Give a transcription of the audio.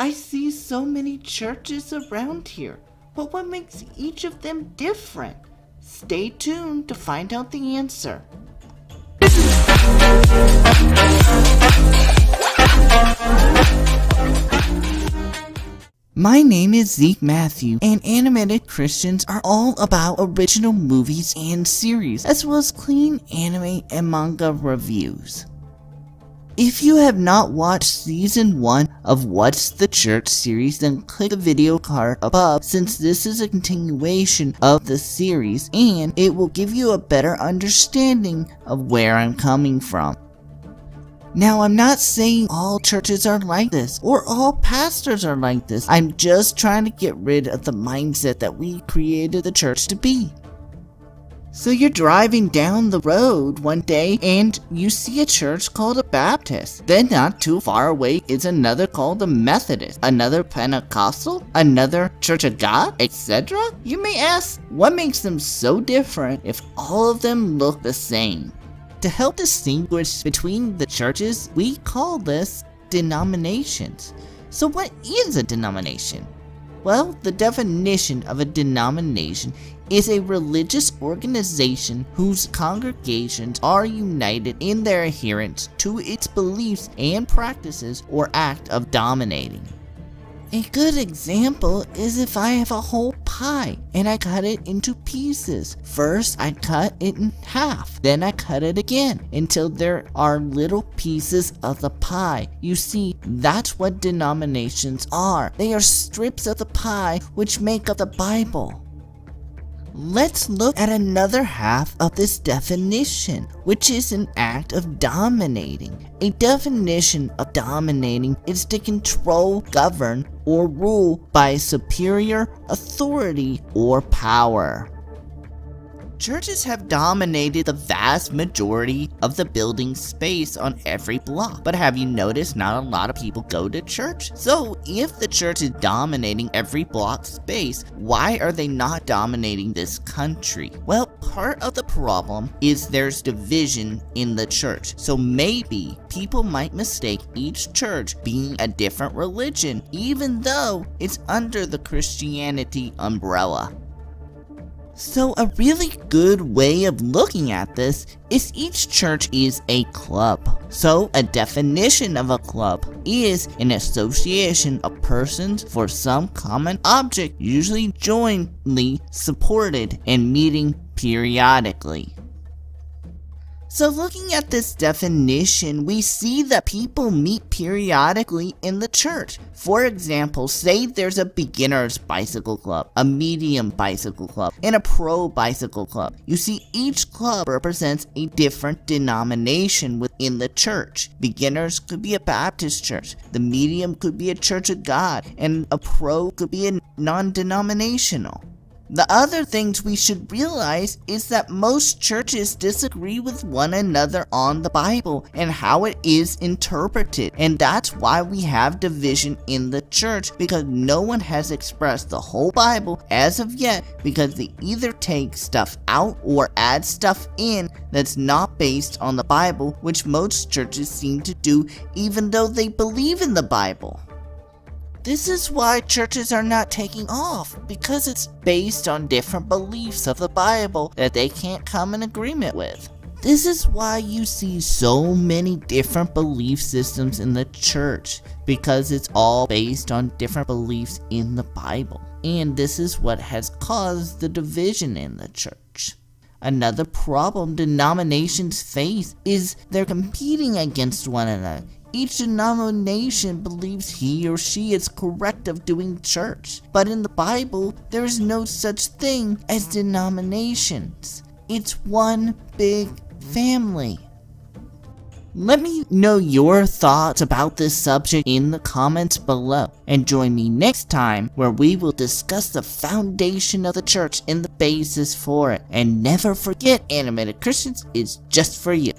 I see so many churches around here, but what makes each of them different? Stay tuned to find out the answer. My name is Zeke Matthew, and Animated Christians are all about original movies and series, as well as clean anime and manga reviews. If you have not watched season 1 of What's the Church series, then click the video card above since this is a continuation of the series and it will give you a better understanding of where I'm coming from. Now, I'm not saying all churches are like this or all pastors are like this. I'm just trying to get rid of the mindset that we created the church to be. So you're driving down the road one day and you see a church called a Baptist. Then not too far away is another called a Methodist, another Pentecostal, another Church of God, etc. You may ask, what makes them so different if all of them look the same? To help distinguish between the churches, we call this denominations. So what is a denomination? Well, the definition of a denomination is a religious organization whose congregations are united in their adherence to its beliefs and practices or act of dominating. A good example is if I have a whole pie and I cut it into pieces. First, I cut it in half, then I cut it again until there are little pieces of the pie. You see, that's what denominations are. They are strips of the pie which make up the Bible. Let's look at another half of this definition, which is an act of dominating. A definition of dominating is to control, govern, or rule by superior authority or power. Churches have dominated the vast majority of the building space on every block. But have you noticed not a lot of people go to church? So if the church is dominating every block space, why are they not dominating this country? Well, part of the problem is there's division in the church. So maybe people might mistake each church being a different religion, even though it's under the Christianity umbrella. So a really good way of looking at this is each church is a club. So a definition of a club is an association of persons for some common object usually jointly supported and meeting periodically. So looking at this definition, we see that people meet periodically in the church. For example, say there's a beginner's bicycle club, a medium bicycle club, and a pro bicycle club. You see each club represents a different denomination within the church. Beginners could be a Baptist church, the medium could be a Church of God, and a pro could be a non-denominational. The other things we should realize is that most churches disagree with one another on the Bible and how it is interpreted. And that's why we have division in the church because no one has expressed the whole Bible as of yet because they either take stuff out or add stuff in that's not based on the Bible, which most churches seem to do even though they believe in the Bible. This is why churches are not taking off, because it's based on different beliefs of the Bible that they can't come in agreement with. This is why you see so many different belief systems in the church, because it's all based on different beliefs in the Bible. And this is what has caused the division in the church. Another problem denominations face is they're competing against one another. Each denomination believes he or she is correct of doing church. But in the Bible, there is no such thing as denominations. It's one big family. Let me know your thoughts about this subject in the comments below, and join me next time where we will discuss the foundation of the church and the basis for it. And never forget, Animated Christians is just for you.